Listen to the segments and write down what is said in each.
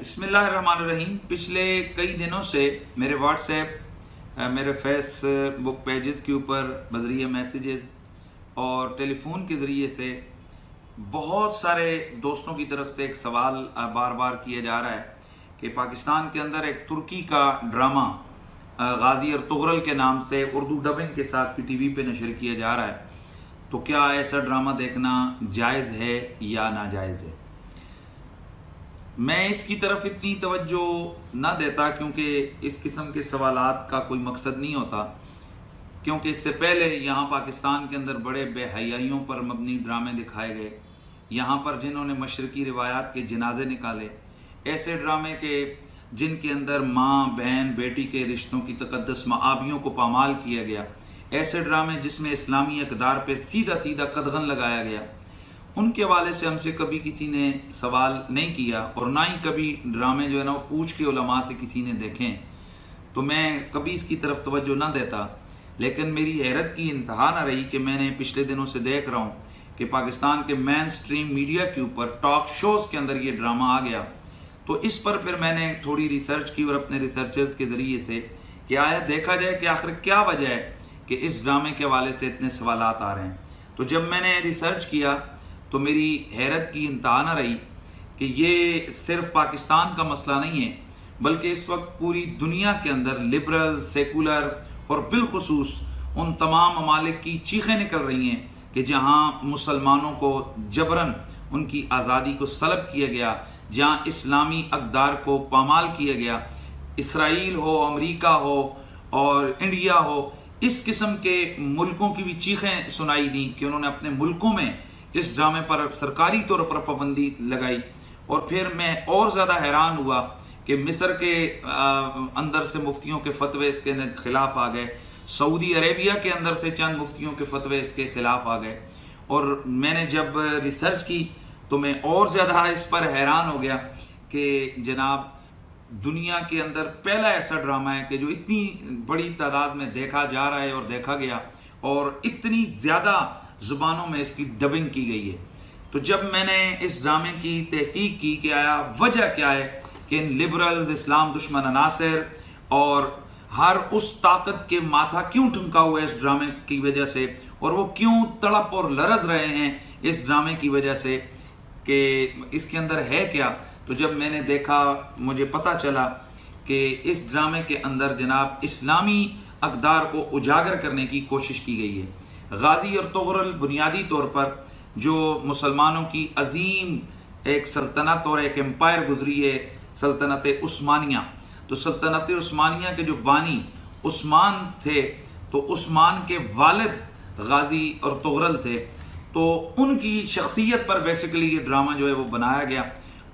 बिस्मिल्लाहिर्रहमानिर्रहीम पिछले कई दिनों से मेरे व्हाट्सएप मेरे फेसबुक पेजेस के ऊपर बजरिए मैसेजेस और टेलीफोन के ज़रिए से बहुत सारे दोस्तों की तरफ़ से एक सवाल बार बार किया जा रहा है कि पाकिस्तान के अंदर एक तुर्की का ड्रामा गाजी और तुगरल के नाम से उर्दू डबिंग के साथ पे नशर किया जा रहा है। तो क्या ऐसा ड्रामा देखना जायज़ है या नाजायज़ है? मैं इसकी तरफ़ इतनी तवज्जो न देता क्योंकि इस किस्म के सवालात का कोई मकसद नहीं होता। क्योंकि इससे पहले यहाँ पाकिस्तान के अंदर बड़े बेहयाइयों पर मबनी ड्रामे दिखाए गए। यहाँ पर जिन्होंने मशरकी रिवायात के जनाजे निकाले, ऐसे ड्रामे के जिनके अंदर माँ, बहन, बेटी के रिश्तों की तकदस माबियों को पामाल किया गया, ऐसे ड्रामे जिसमें इस्लामी अकदार पर सीधा सीधा कदगन लगाया गया। उनके हवाले से हमसे कभी किसी ने सवाल नहीं किया और ना ही कभी ड्रामे जो है ना वो पूछ के उलमा से किसी ने देखें। तो मैं कभी इसकी तरफ़ तवज्जो ना देता। लेकिन मेरी हैरत की इंतहा ना रही कि मैंने पिछले दिनों से देख रहा हूँ कि पाकिस्तान के मेन स्ट्रीम मीडिया के ऊपर टॉक शोज़ के अंदर ये ड्रामा आ गया। तो इस पर फिर मैंने थोड़ी रिसर्च की और अपने रिसर्चर्स के ज़रिए से कि आया देखा जाए कि आखिर क्या वजह है कि इस ड्रामे के हवाले से इतने सवाल आ रहे हैं। तो जब मैंने रिसर्च किया तो मेरी हैरत की इंतहा न रही कि ये सिर्फ़ पाकिस्तान का मसला नहीं है, बल्कि इस वक्त पूरी दुनिया के अंदर लिबरल सेकुलर और बिलखसूस उन तमाम ममालिक की चीखें निकल रही हैं कि जहाँ मुसलमानों को जबरन उनकी आज़ादी को सलब किया गया, जहाँ इस्लामी अकदार को पामाल किया गया। इसराइल हो, अमेरिका हो और इंडिया हो, इस किस्म के मुल्कों की भी चीखें सुनाई दी कि उन्होंने अपने मुल्कों में इस ड्रामे पर सरकारी तौर पर पाबंदी लगाई। और फिर मैं और ज़्यादा हैरान हुआ कि मिस्र के अंदर से मुफ्तियों के फतवे इसके खिलाफ आ गए। सऊदी अरेबिया के अंदर से चंद मुफ्तियों के फतवे इसके खिलाफ आ गए। और मैंने जब रिसर्च की तो मैं और ज़्यादा इस पर हैरान हो गया कि जनाब, दुनिया के अंदर पहला ऐसा ड्रामा है कि जो इतनी बड़ी तादाद में देखा जा रहा है और देखा गया, और इतनी ज़्यादा ज़ुबानों में इसकी डबिंग की गई है। तो जब मैंने इस ड्रामे की तहकीक की कि आया, वजह क्या है? कि इन लिबरल्स इस्लाम दुश्मन अनासर, और हर उस ताकत के माथा क्यों ठुमका हुआ है इस ड्रामे की वजह से? और वो क्यों तड़प और लरज रहे हैं इस ड्रामे की वजह से कि इसके अंदर है क्या? तो जब मैंने देखा, मुझे पता चला कि इस ड्रामे के अंदर जनाब इस्लामी अकदार को उजागर करने की कोशिश की गई है। गाजी और तोगरल बुनियादी तौर पर जो मुसलमानों की अजीम एक सल्तनत और एक एम्पायर गुजरी है सल्तनत उस्मानिया। तो सल्तनत उस्मानिया के जो बानी उस्मान थे तो उस्मान के वालिद गाजी और तोगरल थे। तो उनकी शख्सियत पर बेसिकली ये ड्रामा जो है वो बनाया गया।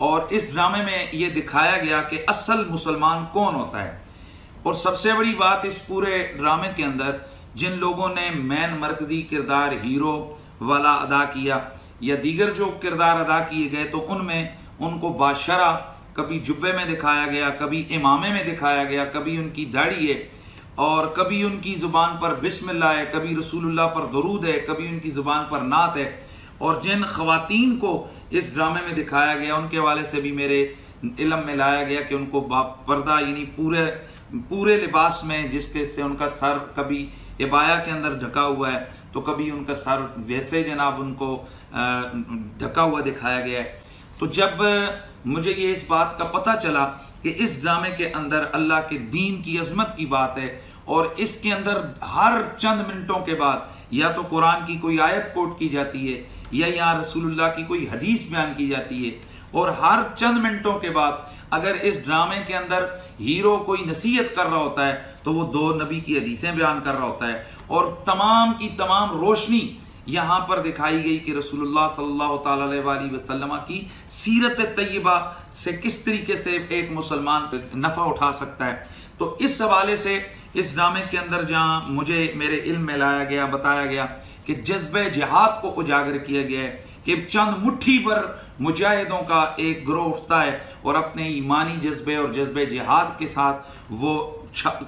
और इस ड्रामे में ये दिखाया गया कि असल मुसलमान कौन होता है। और सबसे बड़ी बात इस पूरे ड्रामे के अंदर, जिन लोगों ने मैन मरकजी किरदार हीरो वाला अदा किया, या दीगर जो किरदार अदा किए गए तो उनमें उनको बादशरा कभी जुब्बे में दिखाया गया, कभी इमामे में दिखाया गया, कभी उनकी दाढ़ी है और कभी उनकी ज़ुबान पर बिस्मिल्लाह है, कभी रसूलुल्लाह पर दरूद है, कभी उनकी ज़ुबान पर नात है। और जिन खातन को इस ड्रामे में दिखाया गया, उनके वाले से भी मेरे इलम में लाया गया कि उनको पर्दा, यानी पूरे पूरे लिबास में जिसके से उनका सर कभी इबाया के अंदर ढका हुआ है तो कभी उनका सर वैसे जनाब उनको ढका हुआ दिखाया गया है। तो जब मुझे ये इस बात का पता चला कि इस ड्रामे के अंदर अल्लाह के दीन की अजमत की बात है और इसके अंदर हर चंद मिनटों के बाद या तो कुरान की कोई आयत कोट की जाती है या यहाँ रसूलुल्लाह की कोई हदीस बयान की जाती है और हर चंद मिनटों के बाद अगर इस ड्रामे के अंदर हीरो कोई नसीहत कर रहा होता है तो वो दो नबी की हदीसें बयान कर रहा होता है और तमाम की तमाम रोशनी यहाँ पर दिखाई गई कि रसूलुल्लाह सल्लल्लाहु अलैहि वसल्लम की सीरत तय्यबा से किस तरीके से एक मुसलमान नफ़ा उठा सकता है। तो इस हवाले से, इस ड्रामे के अंदर जहाँ मुझे, मेरे इल्म में लाया गया, बताया गया कि जज्ब जिहाद को उजागर किया गया है कि चंद मुट्ठी पर मुजाहिदों का एक ग्रोह उठता है और अपने ईमानी जज्बे और जज्बे जिहाद के साथ वो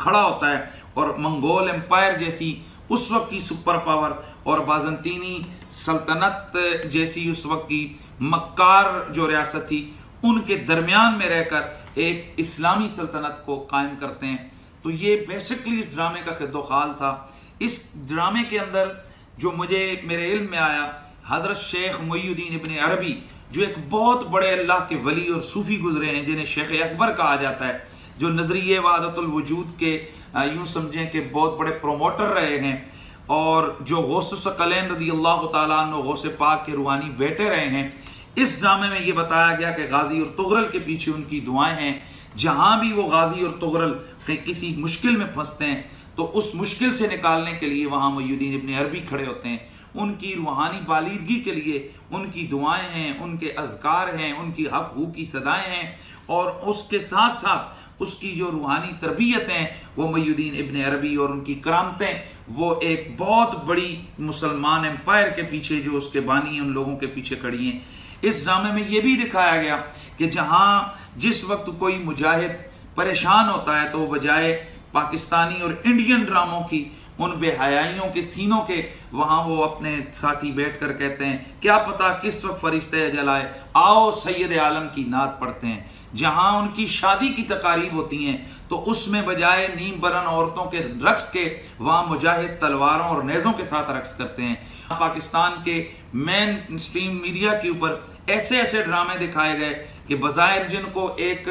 खड़ा होता है और मंगोल एम्पायर जैसी उस वक्त की सुपर पावर और बाजंतीनी सल्तनत जैसी उस वक्त की मक्कार जो रियासत थी, उनके दरमियान में रहकर एक इस्लामी सल्तनत को कायम करते हैं। तो ये बेसिकली इस ड्रामे का खिद खाल था। इस ड्रामे के अंदर जो मुझे, मेरे इल्म में आया, हज़रत शेख मोयुद्दीन इबन अरबी, जो एक बहुत बड़े अल्लाह के वली और सूफी गुजरे हैं, जिन्हें शेख अकबर कहा जाता है, जो नज़रिए वादतुल वजूद के यूँ समझें कि बहुत बड़े प्रोमोटर रहे हैं और जो गौसकलैन रदी अल्लाह तौस पाक के रूहानी बेटे रहे हैं। इस जामे में ये बताया गया कि गाजी और तुगरल के पीछे उनकी दुआएँ हैं। जहाँ भी वो गाजी और तुगरल के किसी मुश्किल में फंसते हैं तो उस मुश्किल से निकालने के लिए वहाँ मोयुद्दीन इबन अरबी खड़े होते हैं। उनकी रूहानी बालीदगी के लिए उनकी दुआएँ हैं, उनके अजकार हैं, उनकी हक हू की सदाएँ हैं और उसके साथ साथ उसकी जो रूहानी तरबियत हैं, वो मयुद्दीन इबन अरबी और उनकी करामतें, वो एक बहुत बड़ी मुसलमान एम्पायर के पीछे जो उसके बानी उन लोगों के पीछे खड़ी हैं। इस ड्रामे में ये भी दिखाया गया कि जहाँ जिस वक्त कोई मुजाहिद परेशान होता है तो बजाय पाकिस्तानी और इंडियन ड्रामों की उन बेहयाइयों के सीनों के वहाँ वो अपने साथी बैठ कर कहते हैं, क्या पता किस वक्त फरिश्ते जलाए आओ सैयद आलम की नात पढ़ते हैं। जहाँ उनकी शादी की तकारीब होती हैं तो उसमें बजाय नीम बरन औरतों के रक्स के, वहाँ मुजाहिद तलवारों और नेज़ों के साथ रक्स करते हैं। पाकिस्तान के मेन स्ट्रीम मीडिया के ऊपर ऐसे ऐसे ड्रामे दिखाए गए कि बाज़ाहिर जिनको एक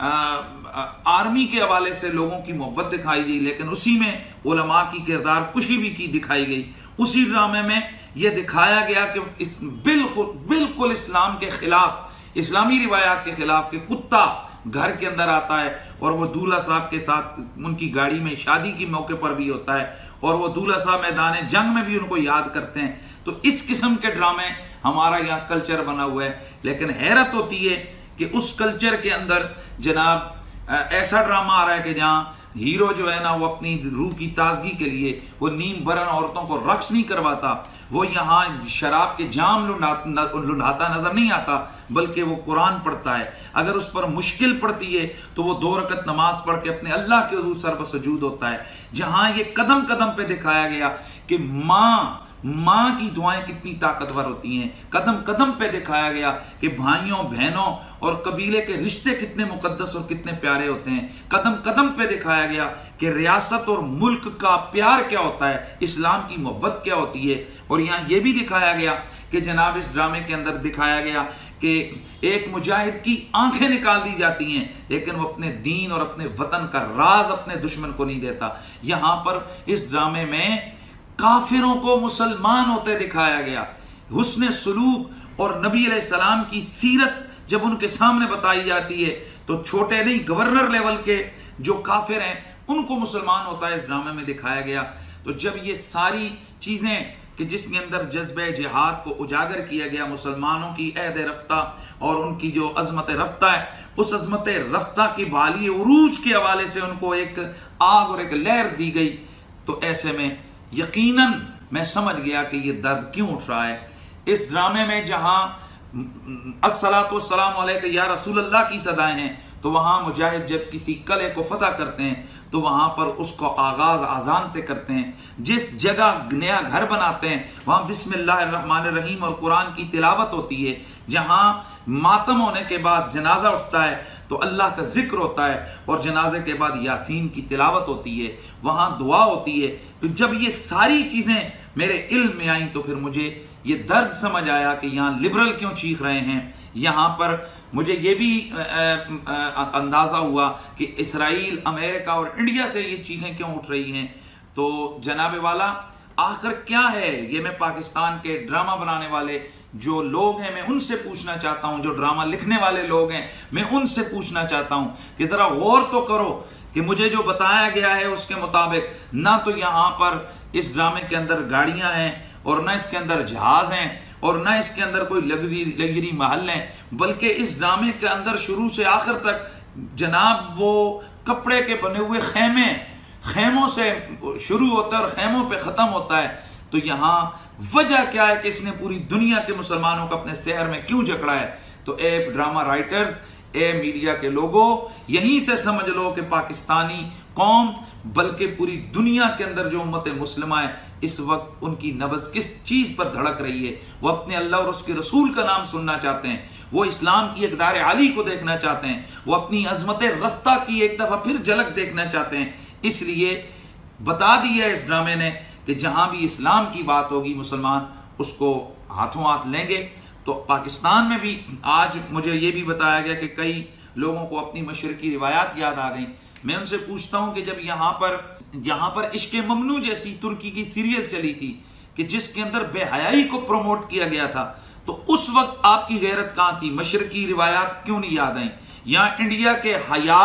आर्मी के हवाले से लोगों की मोहब्बत दिखाई गई, लेकिन उसी में उलमा की किरदार कुशी भी की दिखाई गई। उसी ड्रामे में यह दिखाया गया कि इस बिल्कुल बिल्कुल इस्लाम के खिलाफ, इस्लामी रिवायात के खिलाफ के कुत्ता घर के अंदर आता है और वो दूल्हा साहब के साथ उनकी गाड़ी में शादी के मौके पर भी होता है और वो दूल्हा साहब मैदान जंग में भी उनको याद करते हैं। तो इस किस्म के ड्रामे हमारा यहाँ कल्चर बना हुआ है, लेकिन हैरत होती है कि उस कल्चर के अंदर जनाब ऐसा ड्रामा आ रहा है कि जहाँ हीरो जो है ना, वो अपनी रूह की ताजगी के लिए वो नीम बरन औरतों को रक्स नहीं करवाता। वो यहाँ शराब के जाम लुढ़ाता नज़र नहीं आता, बल्कि वो कुरान पढ़ता है। अगर उस पर मुश्किल पड़ती है तो वो दो रकत नमाज़ पढ़ के अपने अल्लाह के सर पर सजूद होता है। जहाँ ये कदम कदम पे दिखाया गया कि माँ माँ की दुआएँ कितनी ताकतवर होती हैं। कदम कदम पे दिखाया गया कि भाइयों, बहनों और कबीले के रिश्ते कितने मुकद्दस और कितने प्यारे होते हैं। कदम कदम पे दिखाया गया कि रियासत और मुल्क का प्यार क्या होता है, इस्लाम की मोहब्बत क्या होती है। और यहाँ ये भी दिखाया गया कि जनाब, इस ड्रामे के अंदर दिखाया गया कि एक मुजाहिद की आँखें निकाल दी जाती हैं, लेकिन वो अपने दीन और अपने वतन का राज अपने दुश्मन को नहीं देता। यहाँ पर इस ड्रामे में काफिरों को मुसलमान होते दिखाया गया। हुसन सलूक और नबी सलाम की सीरत जब उनके सामने बताई जाती है तो छोटे नहीं, गवर्नर लेवल के जो काफिर हैं, उनको मुसलमान होता है, इस ड्रामे में दिखाया गया। तो जब ये सारी चीज़ें कि जिसके अंदर जज्ब जिहाद को उजागर किया गया मुसलमानों की अहद रफ्ता और उनकी जो अजमत रफ्ता है, उस अजमत रफ्ता की बाली उरूज के हवाले से उनको एक आग और एक लहर दी गई। तो ऐसे में यकीनन मैं समझ गया कि ये दर्द क्यों उठ रहा है। इस ड्रामे में जहाँ असलात सलाम या रसूल अल्लाह की सदाएँ हैं तो वहाँ मुजाहिद जब किसी कले को फतह करते हैं तो वहाँ पर उसको आगाज़ आजान से करते हैं। जिस जगह नया घर बनाते हैं, वहाँ बिस्मिल्लाह रहीम और कुरान की तिलावत होती है, जहाँ मातम होने के बाद जनाजा उठता है तो अल्लाह का ज़िक्र होता है और जनाजे के बाद यासीन की तिलावत होती है, वहाँ दुआ होती है। तो जब ये सारी चीज़ें मेरे इल्म में आई तो फिर मुझे ये दर्द समझ आया कि यहाँ लिबरल क्यों चीख रहे हैं यहाँ पर मुझे ये भी अंदाज़ा हुआ कि इसराइल, अमेरिका और इंडिया से ये चीज़ें क्यों उठ रही हैं। तो जनाब वाला, आखिर क्या है ये मैं पाकिस्तान के ड्रामा बनाने वाले जो लोग हैं, मैं उनसे पूछना चाहता हूँ, जो ड्रामा लिखने वाले लोग हैं, मैं उनसे पूछना चाहता हूँ कि ज़रा गौर तो करो कि मुझे जो बताया गया है उसके मुताबिक ना तो यहाँ पर इस ड्रामे के अंदर गाड़ियाँ हैं और ना इसके अंदर जहाज़ हैं और ना इसके अंदर कोई लगरी लगरी महल हैं, बल्कि इस ड्रामे के अंदर शुरू से आखिर तक जनाब वो कपड़े के बने हुए खेमे, खेमों से शुरू होता है और खेमों पे ख़त्म होता है। तो यहाँ वजह क्या है कि इसने पूरी दुनिया के मुसलमानों को अपने शहर में क्यों जकड़ा है? तो ए ड्रामा राइटर्स, ए मीडिया के लोगों, यहीं से समझ लो कि पाकिस्तानी कौम, बल्कि पूरी दुनिया के अंदर जो उम्मत मुस्लिमा है इस वक्त उनकी नबज किस चीज़ पर धड़क रही है? वो अपने अल्लाह और उसके रसूल का नाम सुनना चाहते हैं। वो इस्लाम की इकदार आली को देखना चाहते हैं। वो अपनी अजमत रफ्ता की एक दफ़ा फिर झलक देखना चाहते हैं। इसलिए बता दिया इस ड्रामे ने कि जहाँ भी इस्लाम की बात होगी, मुसलमान उसको हाथों हाथ लेंगे। तो पाकिस्तान में भी आज मुझे ये भी बताया गया कि कई लोगों को अपनी मशरकी रिवायात याद आ गई। मैं उनसे पूछता हूँ कि जब यहाँ पर यहाँ पर इश्क ममनू जैसी तुर्की की सीरियल चली थी कि जिसके अंदर बेहयाई को प्रमोट किया गया था तो उस वक्त आपकी गैरत कहाँ थी? मशरकी रिवायात क्यों नहीं याद आई? यहाँ इंडिया के हया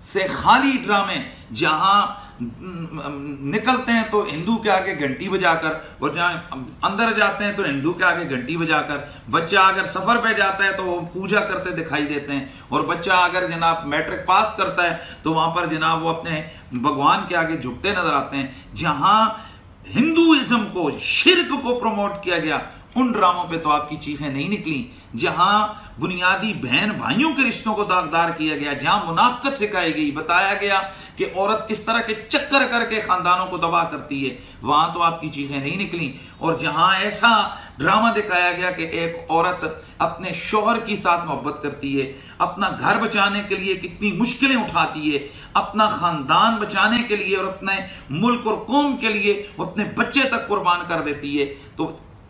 से खाली ड्रामे जहाँ निकलते हैं तो हिंदू के आगे घंटी बजाकर और जहाँ अंदर जाते हैं तो हिंदू के आगे घंटी बजाकर, बच्चा अगर सफ़र पे जाता है तो वो पूजा करते दिखाई देते हैं। और बच्चा अगर जनाब मैट्रिक पास करता है तो वहाँ पर जनाब वो अपने भगवान के आगे झुकते नज़र आते हैं। जहाँ हिंदुइज्म को, शिरक को प्रमोट किया गया उन ड्रामों पे तो आपकी चीखें नहीं निकली, जहाँ बुनियादी बहन भाइयों के रिश्तों को दागदार किया गया, जहाँ मुनाफ्त सिखाई गई। बताया गया कि औरत किस तरह के चक्कर करके खानदानों को दबा करती है, वहाँ तो आपकी चीखें नहीं निकली। और जहाँ ऐसा ड्रामा दिखाया गया कि एक औरत अपने शोहर के साथ मोहब्बत करती है, अपना घर बचाने के लिए कितनी मुश्किलें उठाती है, अपना खानदान बचाने के लिए और अपने मुल्क और कौम के लिए अपने बच्चे तक कुर्बान कर देती है तो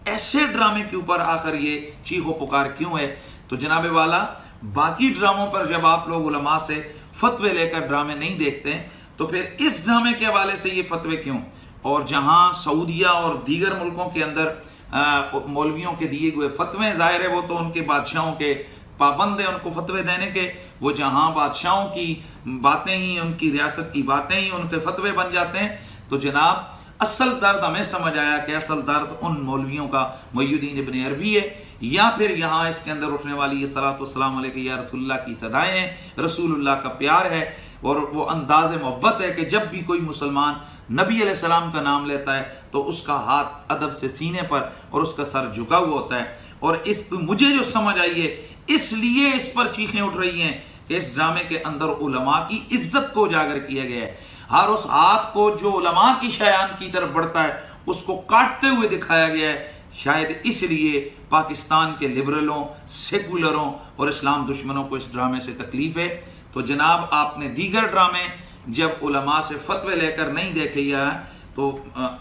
ऐसे ड्रामे के ऊपर आकर ये चीखो पुकार क्यों है? तो जनाबे वाला, बाकी ड्रामों पर जब आप लोग उलमा से फतवे लेकर ड्रामे नहीं देखते हैं तो फिर इस ड्रामे के हवाले से ये फतवे क्यों? और जहाँ सऊदिया और दीगर मुल्कों के अंदर मौलवियों के दिए हुए फतवे ज़ाहिर है, वो तो उनके बादशाहों के पाबंद है उनको फतवे देने के। वो जहाँ बादशाहों की बातें ही, उनकी रियासत की बातें ही उनके फतवे बन जाते हैं। तो जनाब असल दर्द हमें समझ आया कि असल दर्द उन मौलवियों का, मयुद्दीन इबन अरबी है, या फिर यहाँ इसके अंदर उठने वाली ये सलातम या रसुल्ला की सदाएँ हैं, रसूलुल्लाह का प्यार है, और वो अंदाज मोहब्बत है कि जब भी कोई मुसलमान नबी सलाम का नाम लेता है तो उसका हाथ अदब से सीने पर और उसका सर झुका हुआ होता है। और इस मुझे जो समझ आई है, इसलिए इस पर चीखें उठ रही हैं कि इस ड्रामे के अंदर उलमा की इज़्ज़त को उजागर किया गया है। हर उस हाथ को जो उलमा की शयान की तरफ़ बढ़ता है, उसको काटते हुए दिखाया गया है। शायद इसलिए पाकिस्तान के लिबरलों, सेकुलरों और इस्लाम दुश्मनों को इस ड्रामे से तकलीफ़ है। तो जनाब, आपने दीगर ड्रामे जब उलमा से फतवे लेकर नहीं देखे या तो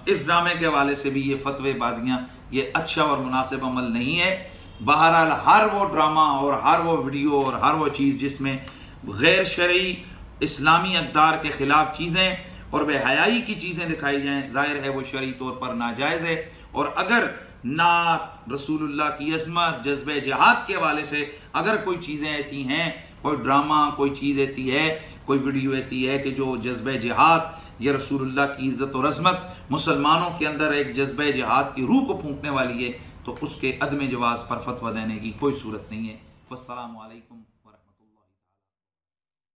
इस ड्रामे के हवाले से भी ये फतवे बाजियाँ ये अच्छा और मुनासिब अमल नहीं है। बहरहाल हर वो ड्रामा और हर वो वीडियो और हर वो चीज़ जिसमें गैर शर्य इस्लामी अकदार के ख़िलाफ़ चीज़ें और बेहयाई की चीज़ें दिखाई जाएँ, ज़ाहिर है वो शरी तौर पर नाजायज़ है। और अगर नात रसूलुल्लाह की अजमत, जज्ब जहाद के हवाले से अगर कोई चीज़ें ऐसी हैं, कोई ड्रामा, कोई चीज़ ऐसी है, कोई वीडियो ऐसी है कि जो जज्ब जहाद या रसूलुल्लाह की इज़्ज़त और अजमत मुसलमानों के अंदर एक जज्ब जहाद की रूह को फूंकने वाली है तो उसके अदम जवाज़ पर फतवा देने की कोई सूरत नहीं है। वालकम